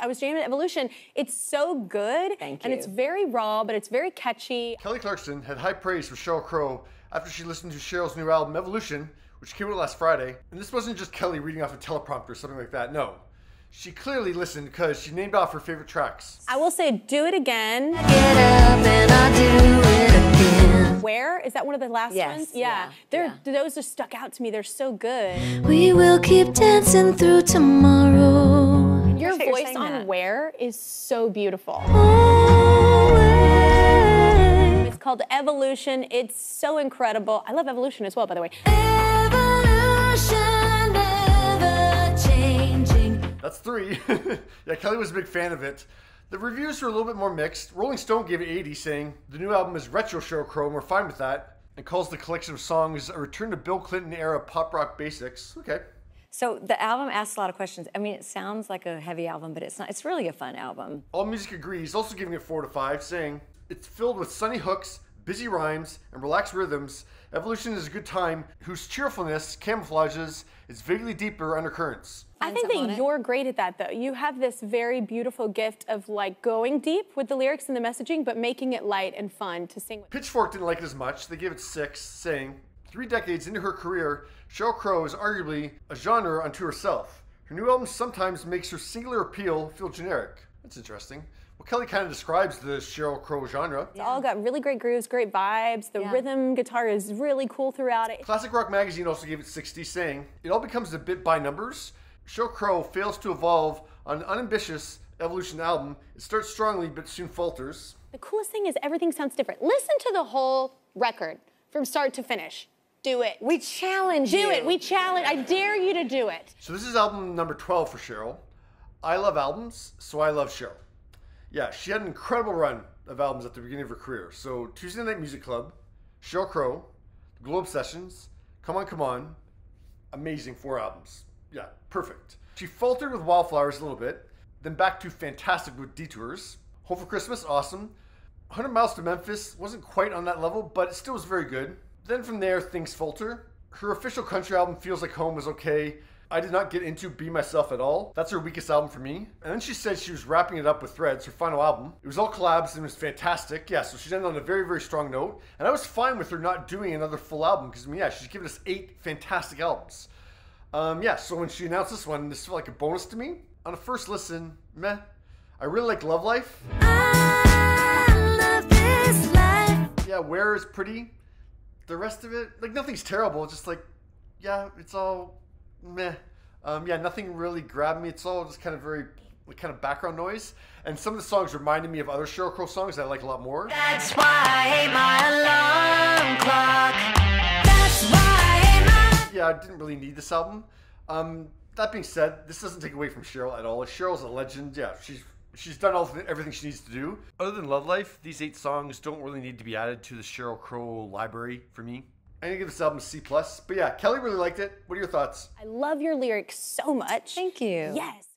I was jamming Evolution. It's so good. Thank you. And it's very raw, but it's very catchy. Kelly Clarkson had high praise for Sheryl Crow after she listened to Sheryl's new album Evolution, which came out last Friday. And this wasn't just Kelly reading off a teleprompter or something like that. No. She clearly listened because she named off her favorite tracks. I will say, do it again. Get up and I do it again. Where is that one of the last Yes, ones? yeah, They're those just stuck out to me. They're so good. We will keep dancing through tomorrow. Your Appreciate you voice saying on that. Where is so beautiful. Always. It's called Evolution. It's so incredible. I love Evolution as well, by the way. Evolution, changing. That's three. yeah, Kelly was a big fan of it. The reviews were a little bit more mixed. Rolling Stone gave it 80, saying the new album is retro Sheryl Crow and we're fine with that, and calls the collection of songs a return to Bill Clinton era pop rock basics. Okay. So the album asks a lot of questions. I mean, it sounds like a heavy album, but it's not. It's really a fun album. All Music agrees, also giving it 4 to 5, saying it's filled with sunny hooks, busy rhymes, and relaxed rhythms. Evolution is a good time whose cheerfulness camouflages its vaguely deeper undercurrents. I think that you're great at that, though. You have this very beautiful gift of like going deep with the lyrics and the messaging, but making it light and fun to sing with. Pitchfork didn't like it as much. They gave it 6, saying, Three decades into her career, Sheryl Crow is arguably a genre unto herself. Her new album sometimes makes her singular appeal feel generic. That's interesting. Well, Kelly kind of describes the Sheryl Crow genre. It's all got really great grooves, great vibes. The Yeah. rhythm guitar is really cool throughout it. Classic Rock Magazine also gave it 60, saying, It all becomes a bit by numbers. Sheryl Crow fails to evolve on an unambitious Evolution album. It starts strongly but soon falters. The coolest thing is everything sounds different. Listen to the whole record from start to finish. Do it. We challenge do you. it. We challenge. I dare you to do it. So this is album number 12 for Sheryl. I love albums, so I love Sheryl. Yeah, she had an incredible run of albums at the beginning of her career. So Tuesday Night Music Club, Sheryl Crow, Globe Sessions, Come On Come On, amazing four albums. Yeah, perfect. She faltered with Wildflowers a little bit, then back to fantastic with Detours. Hope for Christmas, awesome. 100 Miles to Memphis wasn't quite on that level, but it still was very good. Then from there, things falter. Her official country album, Feels Like Home, was okay. I did not get into Be Myself at all. That's her weakest album for me. And then she said she was wrapping it up with Threads, her final album. It was all collabs and it was fantastic. Yeah, so she ended on a very, very strong note. And I was fine with her not doing another full album because, I mean, yeah, she's given us eight fantastic albums. Um, yeah, so when she announced this one, this felt like a bonus to me. On a first listen, meh. I really like Love Life. I love this life. Yeah, Where is pretty. The rest of it, like nothing's terrible. It's just like, yeah, it's all meh. Um, yeah, nothing really grabbed me. It's all just kind of very like, kind of background noise. And some of the songs reminded me of other Sheryl Crow songs that I like a lot more. That's why I hate my alarm clock. That's why I hate my. Yeah, I didn't really need this album. Um, that being said, this doesn't take away from Sheryl at all. Sheryl's a legend. Yeah, she's she's done all the, everything she needs to do. Other than Love Life, these eight songs don't really need to be added to the Sheryl Crow library for me. I'm gonna give this album a C plus. But yeah, Kelly really liked it. What are your thoughts? I love your lyrics so much. Thank you. Yes.